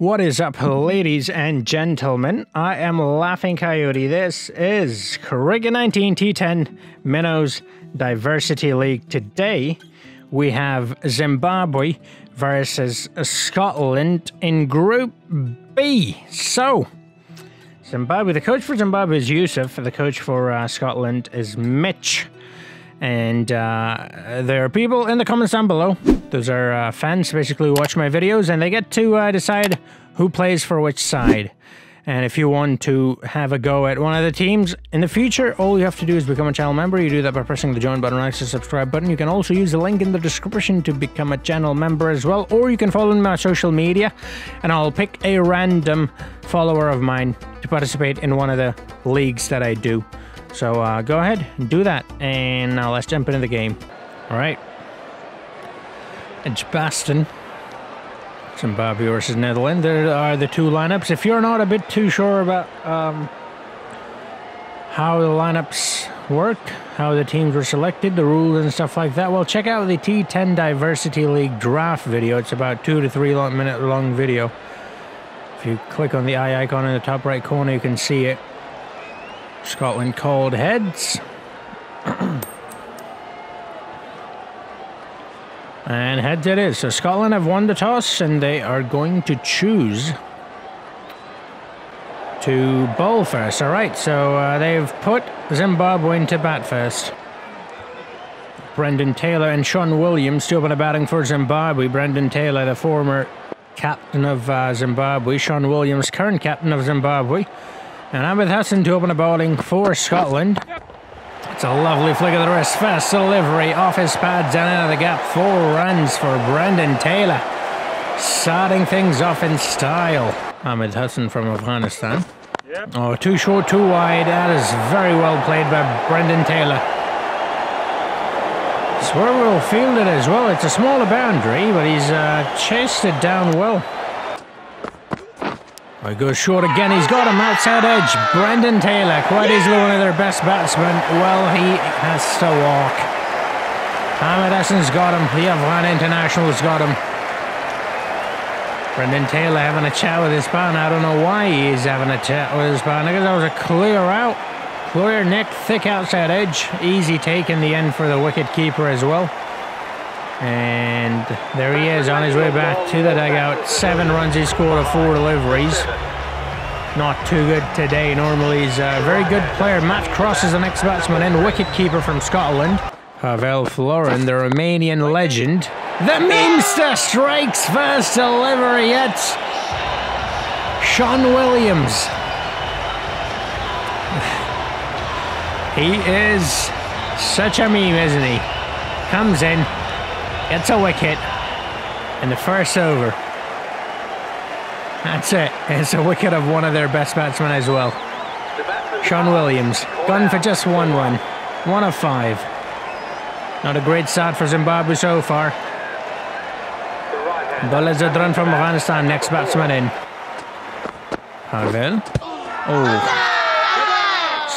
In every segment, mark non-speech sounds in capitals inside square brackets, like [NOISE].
What is up, ladies and gentlemen? I am Laughing Coyote. This is Cricket 19 T10 Minnows Diversity League. Today, we have Zimbabwe versus Scotland in Group B. So, Zimbabwe, the coach for Zimbabwe is Yusuf, the coach for uh, Scotland is Mitch. And uh, there are people in the comments down below. Those are uh, fans basically who watch my videos and they get to uh, decide who plays for which side. And if you want to have a go at one of the teams in the future, all you have to do is become a channel member. You do that by pressing the join button next to the subscribe button. You can also use the link in the description to become a channel member as well. Or you can follow me on social media and I'll pick a random follower of mine to participate in one of the leagues that I do. So uh, go ahead, and do that, and now let's jump into the game. All right. Edgbaston, Zimbabwe versus Netherlands. There are the two lineups. If you're not a bit too sure about um, how the lineups work, how the teams were selected, the rules and stuff like that, well, check out the T10 Diversity League draft video. It's about two to three long, minute long video. If you click on the eye icon in the top right corner, you can see it. Scotland called heads. and heads it is. So Scotland have won the toss and they are going to choose to bowl first. All right, so uh, they've put Zimbabwe into bat first. Brendan Taylor and Sean Williams open a batting for Zimbabwe. Brendan Taylor, the former captain of uh, Zimbabwe. Sean Williams, current captain of Zimbabwe. And Hamid Hassan to open a bowling for Scotland. It's a lovely flick of the wrist. Fast delivery off his pads and out of the gap. Four runs for Brendan Taylor. Starting things off in style. Hamid Hassan from Afghanistan. Oh, too short, too wide. That is very well played by Brendan Taylor. Swerve fielded as well. It's a smaller boundary, but he's uh, chased it down well. He goes short again. He's got him outside edge. Brendan Taylor, quite easily one of their best batsmen. Well, he has to walk. Hamid Hassan's got him. The Afghan International's got him. Brendan Taylor having a chat with his partner. I don't know why he's having a chat with his partner because that was a clear out. Clear neck, thick outside edge. Easy take in the end for the wicket keeper as well. And there he is on his way back to the dugout. Seven runs he scored of four deliveries. Not too good today. Normally he's a very good player. Matt Cross is the next batsman and wicket-keeper from Scotland. Pavel Florin, the Romanian legend. The Minster strikes first delivery yet. Sean Williams. [SIGHS] He is such a meme, isn't he? Comes in, Gets a wicket. In the first over. That's it. It's a wicket of one of their best batsmen as well. Sean Williams. Gone for just one run. One of five. Not a great start for Zimbabwe so far. Dawlat Zadran from Afghanistan, next batsman in. Harville. Oh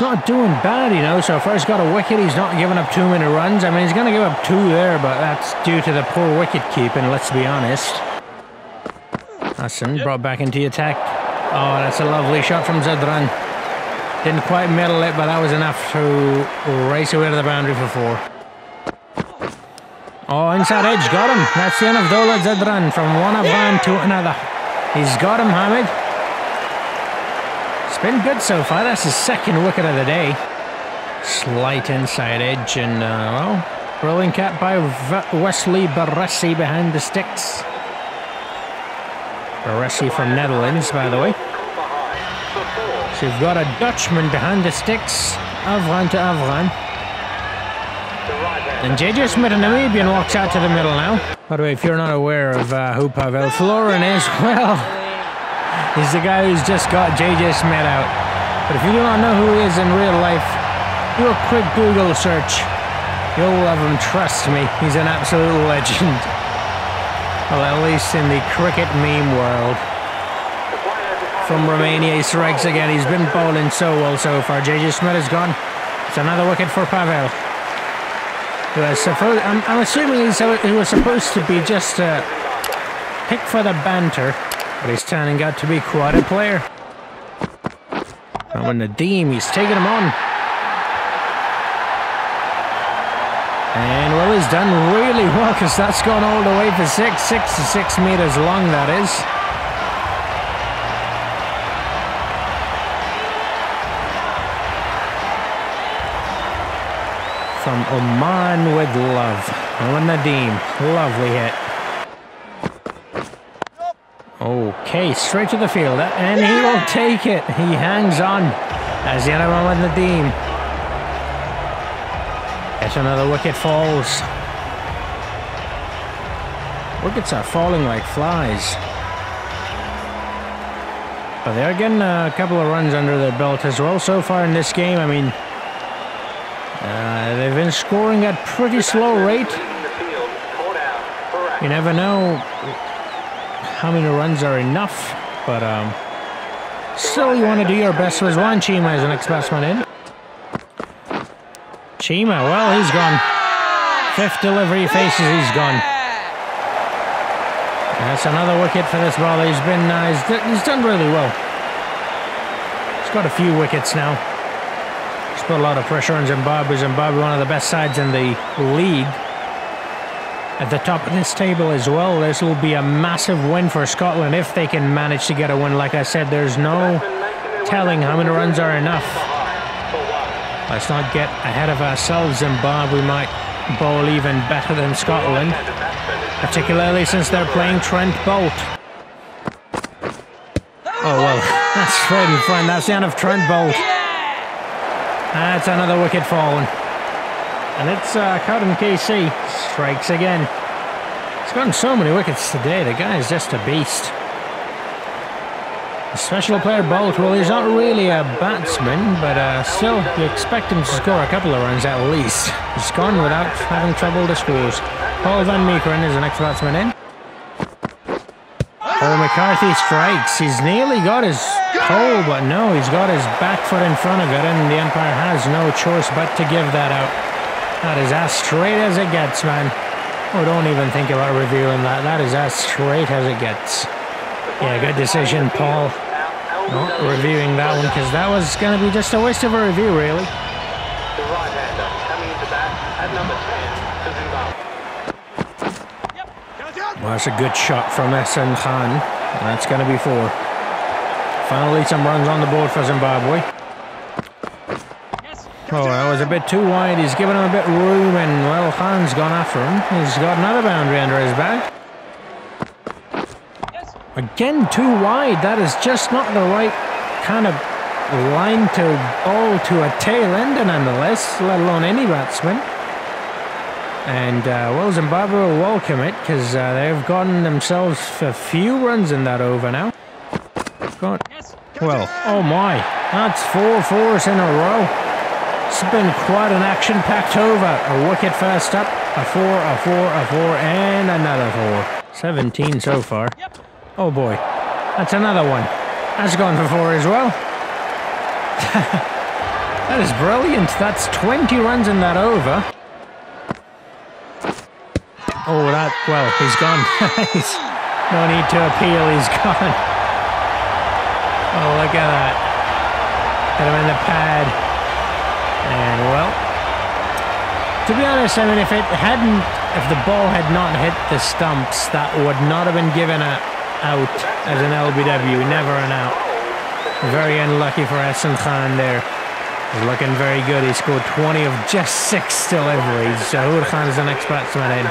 not doing bad, you know. So far, he's got a wicket. He's not giving up too many runs. I mean, he's going to give up two there, but that's due to the poor wicket keeping, let's be honest. Hassan yep. brought back into the attack. Oh, that's a lovely shot from Zadran. Didn't quite middle it, but that was enough to race away to the boundary for four. Oh, inside edge, got him. That's the end of Dawlat Zadran from one Afghan to another. He's got him, Hamid. Been good so far. That's his second wicket of the day. Slight inside edge and, uh, well, rolling cap by Wesley Barresi behind the sticks. Barresi from Netherlands, by the way. So you've got a Dutchman behind the sticks, Avran to Avran. And JJ Smith, a Namibian, walks out to the middle now. By the way, if you're not aware of uh, who Pavel Florin is, [LAUGHS] well, He's the guy who's just got JJ Smith out. But if you do not know who he is in real life, do a quick Google search. You'll love him, trust me. He's an absolute legend. [LAUGHS] Well, at least in the cricket meme world. From Romania, he strikes again. He's been bowling so well so far. JJ Smith is gone. It's another wicket for Pavel. Who was supposed, I'm, I'm assuming he was supposed to be just a pick for the banter But he's turning out to be quite a player. And when Nadim, he's taking him on. And well, he's done really well because that's gone all the way for six, six to six meters long, that is. From Oman with love. Owen Nadim, lovely hit. Okay, straight to the field, and he will take it. He hangs on as the other one with Nadim. As another wicket falls. Wickets are falling like flies. But they're getting a couple of runs under their belt as well so far in this game. I mean, uh, they've been scoring at pretty slow rate. You never know how many runs are enough, but um, still you want to do your best. with one Chima as the next batsman in. Chima, well, he's gone. Fifth delivery faces, he's gone. That's another wicket for this ball. He's been, uh, he's, he's done really well. He's got a few wickets now. He's put a lot of pressure on Zimbabwe. Zimbabwe, one of the best sides in the league at the top of this table as well. This will be a massive win for Scotland if they can manage to get a win. Like I said, there's no telling how many runs are enough. Let's not get ahead of ourselves. Zimbabwe might bowl even better than Scotland, particularly since they're playing Trent Boult. Oh well, [LAUGHS] that's straight in front. That's the end of Trent Boult. That's another wicket fallen. And it's uh, KC. Strikes again. He's gotten so many wickets today. The guy is just a beast. The special player Boult, well, he's not really a batsman, but uh, still, you expect him to score a couple of runs at least. He's gone without having trouble the scores. Paul Van Meekeren is the next batsman in. Oh, McCarthy strikes. He's nearly got his hole, but no, he's got his back foot in front of it, and the umpire has no choice but to give that out. That is as straight as it gets, man. Oh, don't even think about reviewing that. That is as straight as it gets. Yeah, good decision, Paul. Not reviewing that one, because that was going to be just a waste of a review, really. Well, that's a good shot from Ehsan Khan. That's going to be four. Finally, some runs on the board for Zimbabwe. Oh, that was a bit too wide. He's given him a bit room, and well, Khan's gone after him. He's got another boundary under his back. Again, too wide. That is just not the right kind of line to bowl to a tail ender, nonetheless, let alone any batsman. And, uh, well, Zimbabwe will welcome it because uh, they've gotten themselves a few runs in that over now. Got, well, oh my, that's four fours in a row. It's been quite an action-packed over. A wicket first up, a four, a four, a four, and another four. 17 so far. Oh boy, that's another one. That's gone for four as well. [LAUGHS] that is brilliant. That's 20 runs in that over. Oh, that, well, he's gone. [LAUGHS] he's, no need to appeal, he's [LAUGHS] gone. Oh, look at that. Hit him in the pad. And well, to be honest, I mean, if it hadn't, if the ball had not hit the stumps, that would not have been given a, out as an LBW, never an out. Very unlucky for Ehsan Khan there. He's looking very good. He scored 20 of just six deliveries. Zahoor Khan is the next batsman in.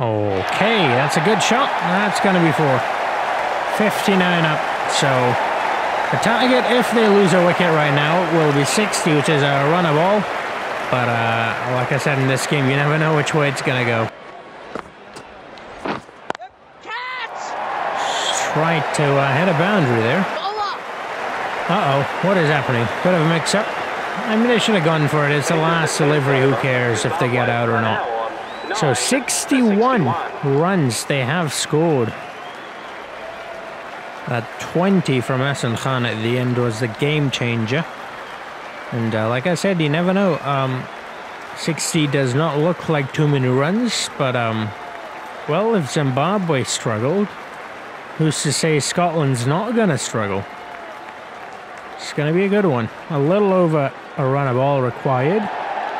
Okay, that's a good shot. That's going to be four. 59 up. So the target, if they lose a wicket right now, will be 60, which is a run of all. But uh, like I said in this game, you never know which way it's going to go. Try to uh, hit a boundary there. Uh-oh, what is happening? Bit of a mix-up. I mean, they should have gone for it. It's the last delivery. Who cares if they get out or not? So 61 runs they have scored. That 20 from Ehsan Khan at the end was the game changer. And uh, like I said, you never know. Um, 60 does not look like too many runs, but um, Well, if Zimbabwe struggled, who's to say Scotland's not going to struggle? It's going to be a good one. A little over a run of ball required.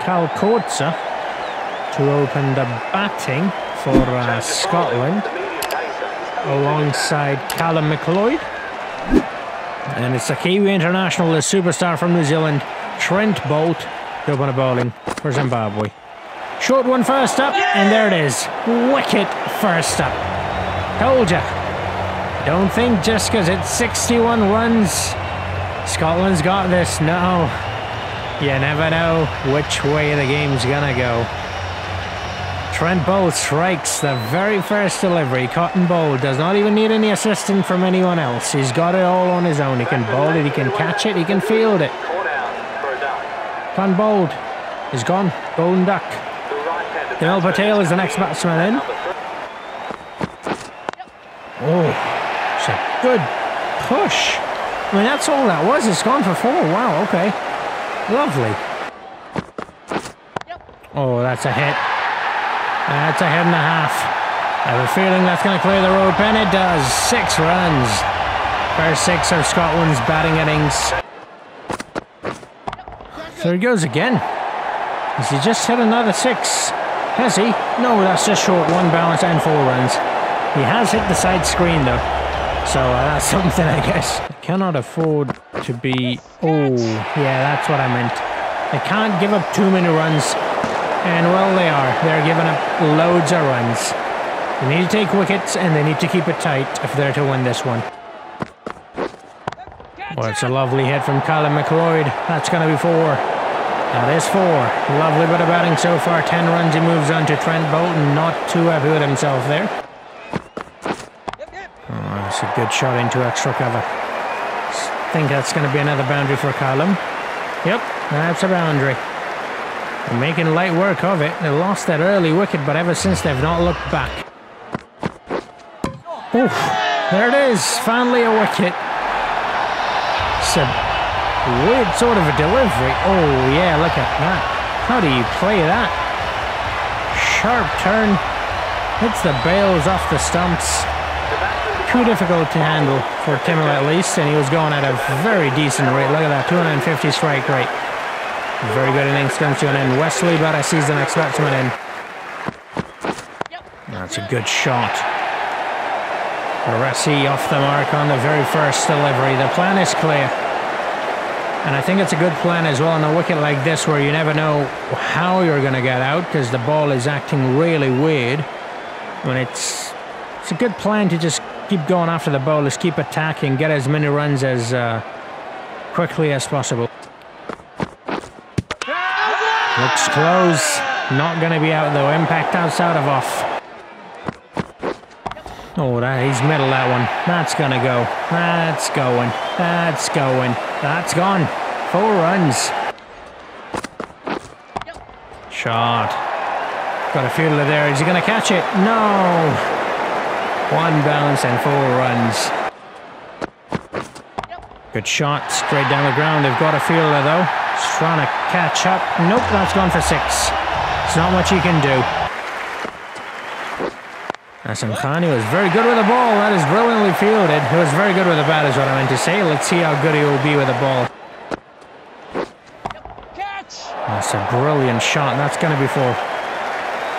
Kyle Coetzer to open the batting for uh, Scotland alongside Callum McLeod. And it's a Kiwi international, the superstar from New Zealand, Trent Boult, to open a bowling for Zimbabwe. Short one first up, and there it is. Wicket first up. Told ya. Don't think just because it's 61 runs, Scotland's got this. No. You never know which way the game's gonna go. Trent Boult strikes the very first delivery. Cotton Bowl does not even need any assistance from anyone else. He's got it all on his own. He can bowl it, he can catch it, he can field it. Van Bold is gone. Golden duck. Timil Patel is the next batsman in. Oh, it's a good push. I mean, that's all that was. It's gone for four. Wow, okay. Lovely. Oh, that's a hit. That's a head and a half. I have a feeling that's going to clear the rope, and it does. Six runs. First six of Scotland's batting innings. There he goes again. Has he just hit another six? Has he? No, that's just short. One bounce and four runs. He has hit the side screen, though. So uh, that's [LAUGHS] something, I guess. I cannot afford to be... Oh, yeah, that's what I meant. I can't give up too many runs and well, they are. They're giving up loads of runs. They need to take wickets and they need to keep it tight if they're to win this one. Well, it's a lovely hit from Callum McLeod. That's going to be four. That is four. Lovely bit of batting so far. Ten runs. He moves on to Trent Bolton. Not too happy with himself there. Oh, that's a good shot into extra cover. I think that's going to be another boundary for Callum. Yep, that's a boundary making light work of it. They lost that early wicket, but ever since they've not looked back. Oof, there it is. Finally a wicket. It's a weird sort of a delivery. Oh, yeah, look at that. How do you play that? Sharp turn. Hits the bails off the stumps. Too difficult to handle for Timmer at least, and he was going at a very decent rate. Look at that, 250 strike rate. Very good innings comes to an end. Wesley Barresi the next batsman in. That's a good shot. Barresi off the mark on the very first delivery. The plan is clear. And I think it's a good plan as well on a wicket like this where you never know how you're going to get out because the ball is acting really weird. When it's it's a good plan to just keep going after the ball, bowlers, keep attacking, get as many runs as uh, quickly as possible. Looks close. Not going to be out though. Impact outside of off. Oh, that, he's middle that one. That's going to go. That's going. That's going. That's gone. Four runs. Shot. Got a fielder there. Is he going to catch it? No. One bounce and four runs. Good shot. Straight down the ground. They've got a fielder though. Trying to catch up. Nope, that's gone for six. It's not much he can do. He was very good with the ball. That is brilliantly fielded. He was very good with the bat is what I meant to say. Let's see how good he will be with the ball. That's a brilliant shot. That's going to be four.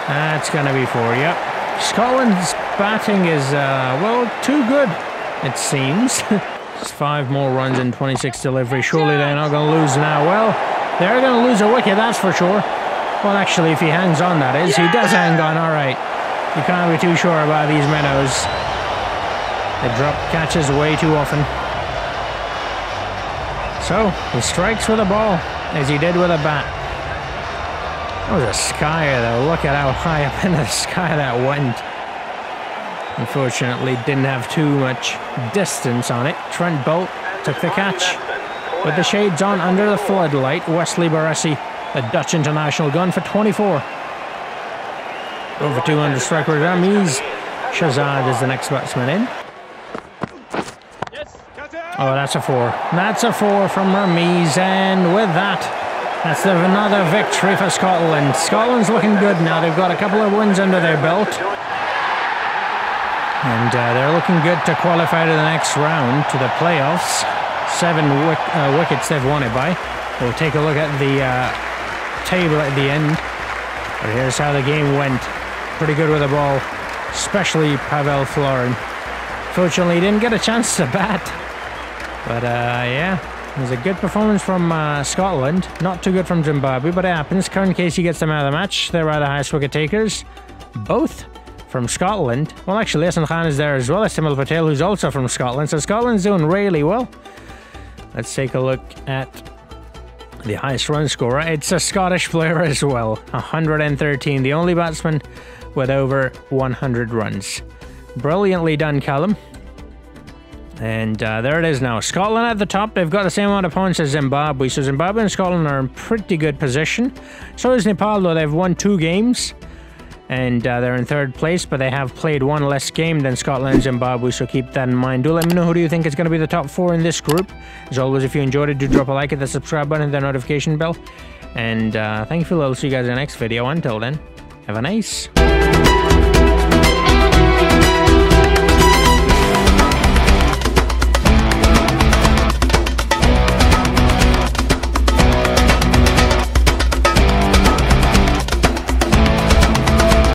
That's going to be four, yep. Scotland's batting is, uh, well, too good, it seems. [LAUGHS] It's five more runs in 26 delivery. Surely they're not going to lose now. Well, they're going to lose a wicket, that's for sure. Well, actually, if he hangs on, that is. He does hang on, all right. You can't be too sure about these minnows. They drop catches way too often. So, he strikes with a ball, as he did with a bat. That was a skyer, though. Look at how high up into the [LAUGHS] sky that went. Unfortunately, didn't have too much distance on it. Trent Boult took the catch. With the shades on under the floodlight, Wesley Barresi, a Dutch international gun for 24. Over 200 strike rate Rameez. Shahzad is the next batsman in. Oh, that's a four. That's a four from Rameez, and with that, that's another victory for Scotland. Scotland's looking good now. They've got a couple of wins under their belt. And uh, they're looking good to qualify to the next round, to the playoffs. Seven wick, uh, wickets they've won it by. We'll take a look at the uh, table at the end. But here's how the game went. Pretty good with the ball, especially Pavel Florin. Fortunately, he didn't get a chance to bat. But uh, yeah, it was a good performance from uh, Scotland. Not too good from Zimbabwe, but it happens. Karan KC gets them out of the match. They're the highest wicket takers. Both from Scotland. Well, actually, Ehsan Khan is there as well as Timil Patel, who's also from Scotland. So Scotland's doing really well. Let's take a look at the highest run scorer. It's a Scottish player [LAUGHS] as well, 113, the only batsman with over 100 runs. Brilliantly done, Callum. And uh, there it is now. Scotland at the top. They've got the same amount of points as Zimbabwe. So Zimbabwe and Scotland are in pretty good position. So is Nepal, though. They've won two games and uh, they're in third place, but they have played one less game than Scotland and Zimbabwe, so keep that in mind. Do let me know who do you think is going to be the top four in this group. As always, if you enjoyed it, do drop a like, hit the subscribe button, hit the notification bell. And uh, thank you for. I'll see you guys in the next video. Until then, have a nice